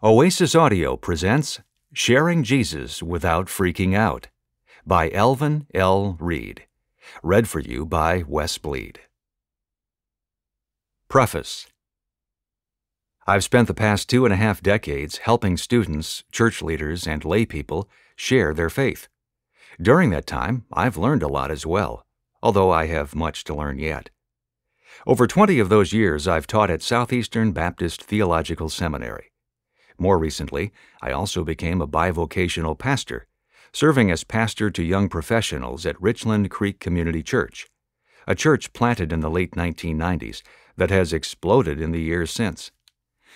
Oasis Audio presents Sharing Jesus Without Freaking Out by Alvin L. Reid. Read for you by Wes Bleed. Preface I've spent the past two and a half decades helping students, church leaders, and lay people share their faith. During that time, I've learned a lot as well, although I have much to learn yet. Over 20 of those years, I've taught at Southeastern Baptist Theological Seminary. More recently, I also became a bivocational pastor, serving as pastor to young professionals at Richland Creek Community Church, a church planted in the late 1990s that has exploded in the years since.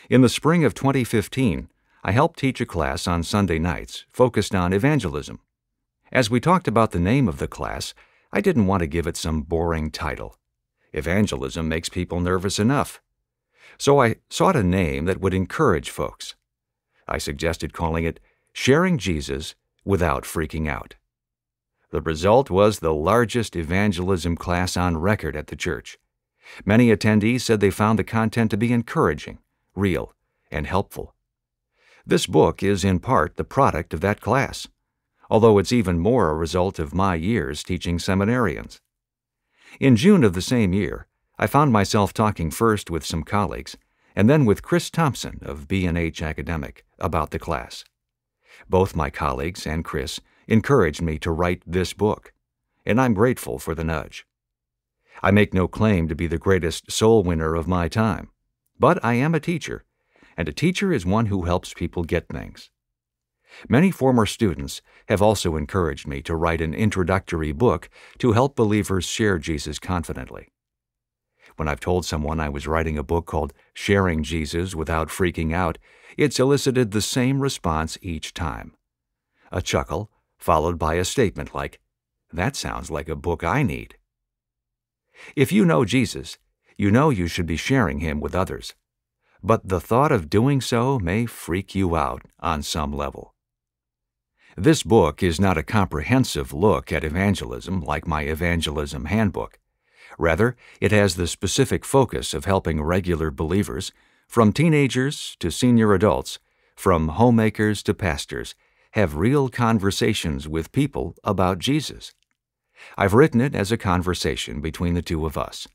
In the spring of 2015, I helped teach a class on Sunday nights focused on evangelism. As we talked about the name of the class, I didn't want to give it some boring title. Evangelism makes people nervous enough. So I sought a name that would encourage folks. I suggested calling it Sharing Jesus Without Freaking Out. The result was the largest evangelism class on record at the church. Many attendees said they found the content to be encouraging, real, and helpful. This book is in part the product of that class, although it's even more a result of my years teaching seminarians. In June of the same year, I found myself talking first with some colleagues and then with Chris Thompson of B&H Academic about the class. Both my colleagues and Chris encouraged me to write this book, and I'm grateful for the nudge. I make no claim to be the greatest soul winner of my time, but I am a teacher, and a teacher is one who helps people get things. Many former students have also encouraged me to write an introductory book to help believers share Jesus confidently. When I've told someone I was writing a book called Sharing Jesus Without Freaking Out, it's elicited the same response each time a chuckle, followed by a statement like, That sounds like a book I need. If you know Jesus, you know you should be sharing him with others. But the thought of doing so may freak you out on some level. This book is not a comprehensive look at evangelism like my Evangelism Handbook. Rather, it has the specific focus of helping regular believers, from teenagers to senior adults, from homemakers to pastors, have real conversations with people about Jesus. I've written it as a conversation between the two of us,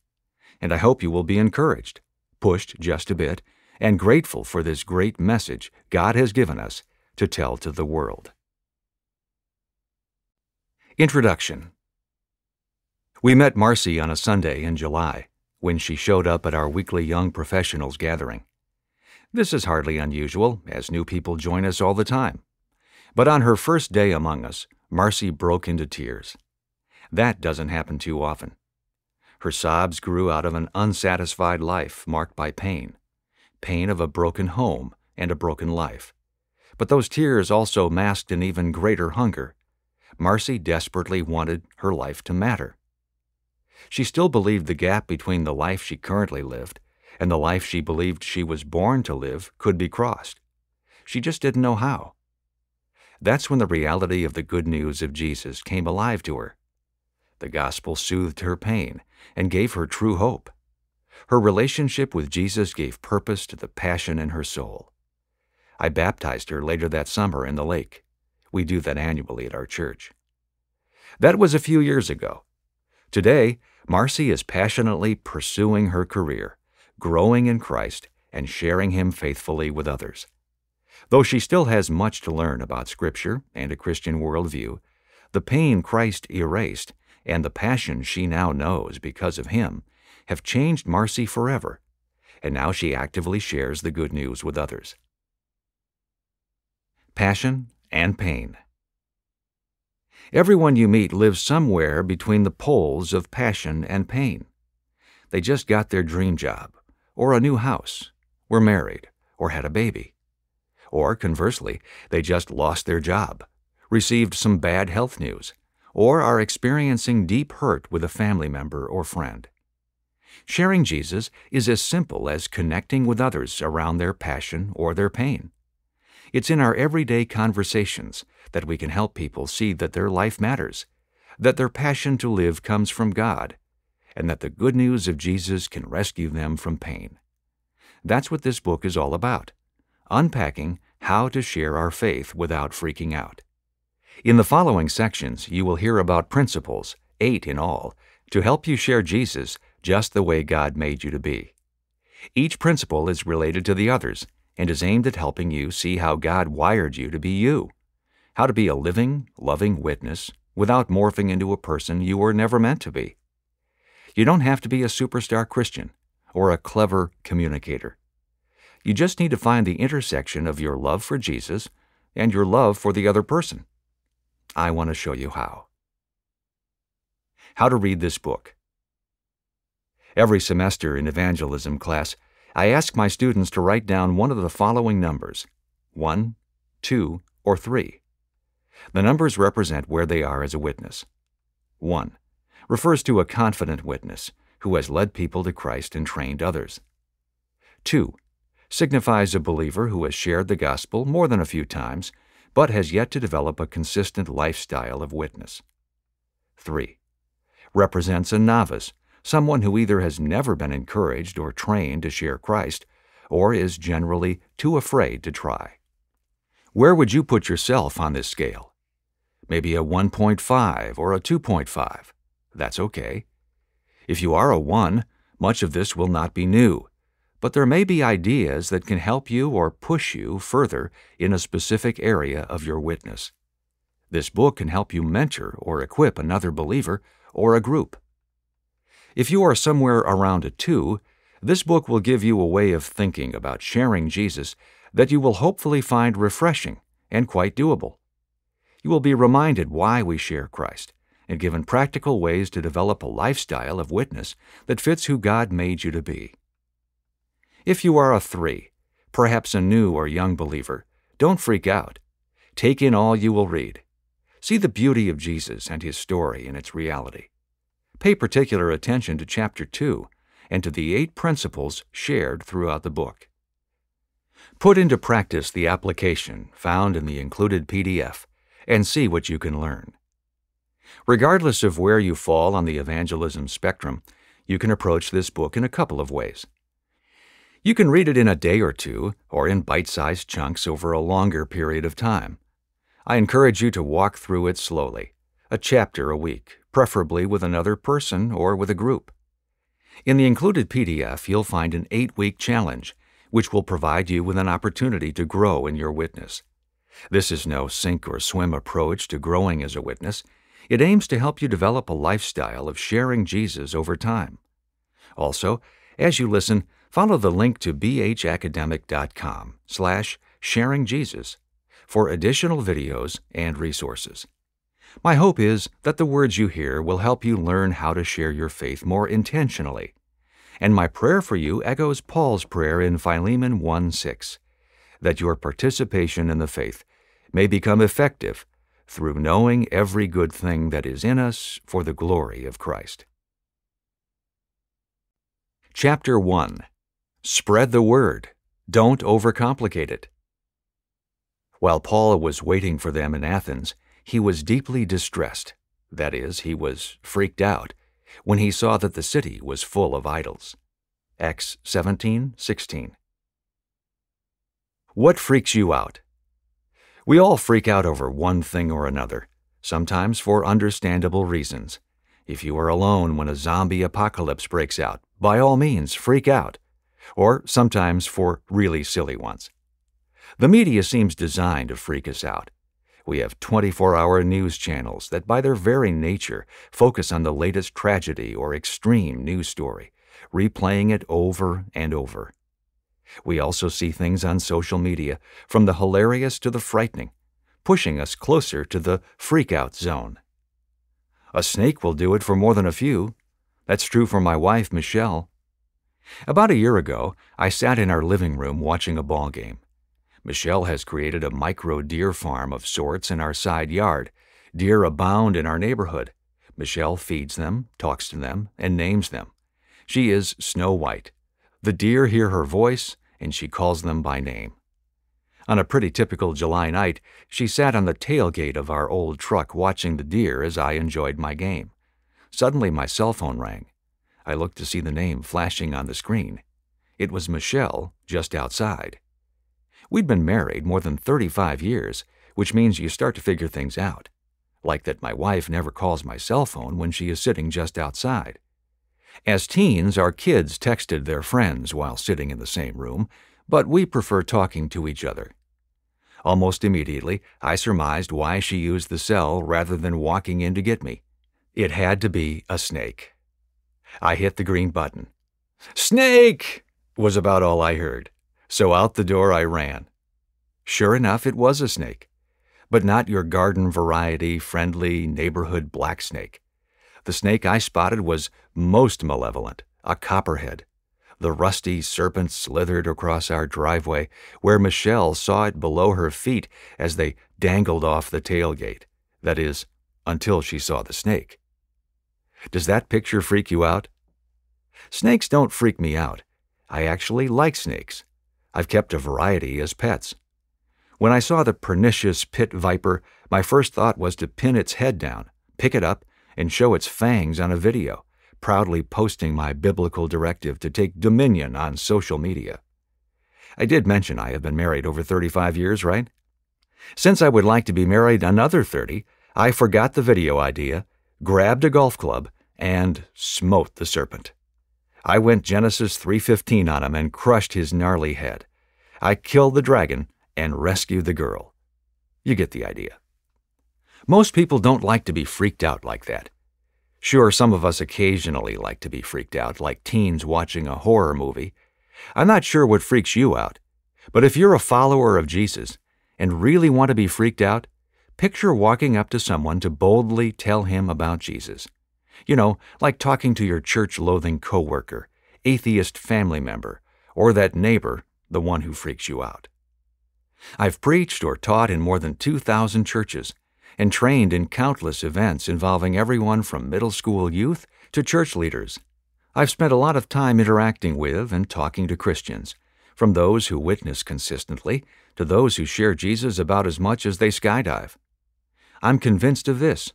and I hope you will be encouraged, pushed just a bit, and grateful for this great message God has given us to tell to the world. Introduction we met Marcy on a Sunday in July when she showed up at our weekly Young Professionals gathering. This is hardly unusual, as new people join us all the time. But on her first day among us, Marcy broke into tears. That doesn't happen too often. Her sobs grew out of an unsatisfied life marked by pain pain of a broken home and a broken life. But those tears also masked an even greater hunger. Marcy desperately wanted her life to matter. She still believed the gap between the life she currently lived and the life she believed she was born to live could be crossed. She just didn't know how. That's when the reality of the good news of Jesus came alive to her. The gospel soothed her pain and gave her true hope. Her relationship with Jesus gave purpose to the passion in her soul. I baptized her later that summer in the lake. We do that annually at our church. That was a few years ago. Today, Marcy is passionately pursuing her career, growing in Christ, and sharing Him faithfully with others. Though she still has much to learn about Scripture and a Christian worldview, the pain Christ erased and the passion she now knows because of Him have changed Marcy forever, and now she actively shares the good news with others. Passion and Pain Everyone you meet lives somewhere between the poles of passion and pain. They just got their dream job, or a new house, were married, or had a baby. Or conversely, they just lost their job, received some bad health news, or are experiencing deep hurt with a family member or friend. Sharing Jesus is as simple as connecting with others around their passion or their pain. It's in our everyday conversations that we can help people see that their life matters, that their passion to live comes from God, and that the good news of Jesus can rescue them from pain. That's what this book is all about unpacking how to share our faith without freaking out. In the following sections, you will hear about principles, eight in all, to help you share Jesus just the way God made you to be. Each principle is related to the others and is aimed at helping you see how God wired you to be you, how to be a living, loving witness without morphing into a person you were never meant to be. You don't have to be a superstar Christian or a clever communicator. You just need to find the intersection of your love for Jesus and your love for the other person. I want to show you how. How to read this book. Every semester in evangelism class, I ask my students to write down one of the following numbers 1, 2, or 3. The numbers represent where they are as a witness. 1 refers to a confident witness who has led people to Christ and trained others. 2 signifies a believer who has shared the gospel more than a few times but has yet to develop a consistent lifestyle of witness. 3 represents a novice someone who either has never been encouraged or trained to share Christ, or is generally too afraid to try. Where would you put yourself on this scale? Maybe a 1.5 or a 2.5. That's okay. If you are a 1, much of this will not be new, but there may be ideas that can help you or push you further in a specific area of your witness. This book can help you mentor or equip another believer or a group. If you are somewhere around a 2, this book will give you a way of thinking about sharing Jesus that you will hopefully find refreshing and quite doable. You will be reminded why we share Christ and given practical ways to develop a lifestyle of witness that fits who God made you to be. If you are a 3, perhaps a new or young believer, don't freak out. Take in all you will read. See the beauty of Jesus and his story in its reality. Pay particular attention to Chapter 2 and to the eight principles shared throughout the book. Put into practice the application found in the included PDF and see what you can learn. Regardless of where you fall on the evangelism spectrum, you can approach this book in a couple of ways. You can read it in a day or two, or in bite sized chunks over a longer period of time. I encourage you to walk through it slowly, a chapter a week, preferably with another person or with a group. In the included PDF, you'll find an eight week challenge, which will provide you with an opportunity to grow in your witness. This is no sink or swim approach to growing as a witness. It aims to help you develop a lifestyle of sharing Jesus over time. Also, as you listen, follow the link to bhacademic.com slash sharingjesus for additional videos and resources. My hope is that the words you hear will help you learn how to share your faith more intentionally. And my prayer for you echoes Paul's prayer in Philemon 1 6, that your participation in the faith may become effective through knowing every good thing that is in us for the glory of Christ. Chapter 1 Spread the Word. Don't overcomplicate it. While Paul was waiting for them in Athens, he was deeply distressed, that is, he was freaked out, when he saw that the city was full of idols. Acts 17:16. What freaks you out? We all freak out over one thing or another, sometimes for understandable reasons. If you are alone when a zombie apocalypse breaks out, by all means, freak out. Or sometimes for really silly ones. The media seems designed to freak us out. We have 24 hour news channels that, by their very nature, focus on the latest tragedy or extreme news story, replaying it over and over. We also see things on social media, from the hilarious to the frightening, pushing us closer to the freak out zone. A snake will do it for more than a few. That's true for my wife, Michelle. About a year ago, I sat in our living room watching a ball game. Michelle has created a micro deer farm of sorts in our side yard. Deer abound in our neighborhood. Michelle feeds them, talks to them, and names them. She is Snow White. The deer hear her voice, and she calls them by name. On a pretty typical July night, she sat on the tailgate of our old truck watching the deer as I enjoyed my game. Suddenly, my cell phone rang. I looked to see the name flashing on the screen. It was Michelle, just outside. We'd been married more than 35 years, which means you start to figure things out. Like that my wife never calls my cell phone when she is sitting just outside. As teens, our kids texted their friends while sitting in the same room, but we prefer talking to each other. Almost immediately, I surmised why she used the cell rather than walking in to get me. It had to be a snake. I hit the green button. Snake! was about all I heard, so out the door I ran. Sure enough, it was a snake, but not your garden variety, friendly neighborhood black snake. The snake I spotted was most malevolent, a copperhead. The rusty serpent slithered across our driveway, where Michelle saw it below her feet as they dangled off the tailgate. That is, until she saw the snake. Does that picture freak you out? Snakes don't freak me out. I actually like snakes. I've kept a variety as pets. When I saw the pernicious pit viper, my first thought was to pin its head down, pick it up, and show its fangs on a video proudly posting my biblical directive to take dominion on social media. I did mention I have been married over 35 years, right? Since I would like to be married another 30, I forgot the video idea, grabbed a golf club, and smote the serpent. I went Genesis 3:15 on him and crushed his gnarly head. I killed the dragon and rescued the girl. You get the idea. Most people don't like to be freaked out like that. Sure, some of us occasionally like to be freaked out, like teens watching a horror movie. I'm not sure what freaks you out, but if you're a follower of Jesus and really want to be freaked out, picture walking up to someone to boldly tell him about Jesus. You know, like talking to your church loathing coworker, atheist family member, or that neighbor, the one who freaks you out. I've preached or taught in more than 2,000 churches and trained in countless events involving everyone from middle school youth to church leaders. I've spent a lot of time interacting with and talking to Christians, from those who witness consistently to those who share Jesus about as much as they skydive. I'm convinced of this.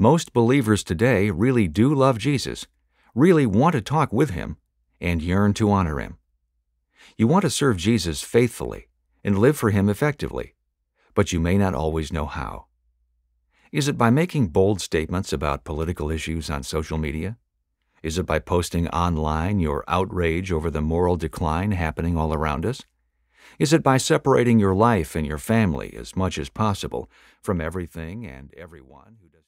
Most believers today really do love Jesus, really want to talk with him, and yearn to honor him. You want to serve Jesus faithfully and live for him effectively, but you may not always know how. Is it by making bold statements about political issues on social media? Is it by posting online your outrage over the moral decline happening all around us? Is it by separating your life and your family as much as possible from everything and everyone who does?